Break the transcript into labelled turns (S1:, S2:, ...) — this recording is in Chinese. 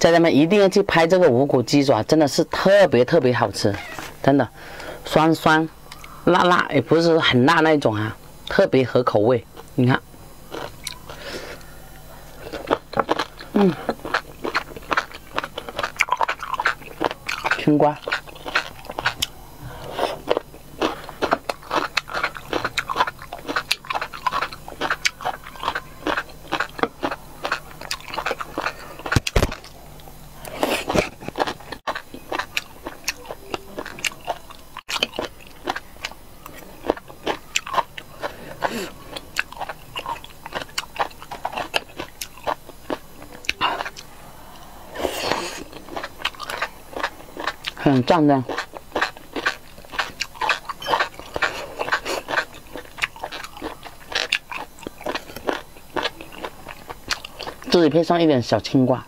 S1: 家人们一定要去拍这个无骨鸡爪，真的是特别特别好吃，真的，酸酸辣辣，也不是很辣那种啊，特别合口味。你看，嗯，青瓜。很赞的，这里配上一点小青瓜。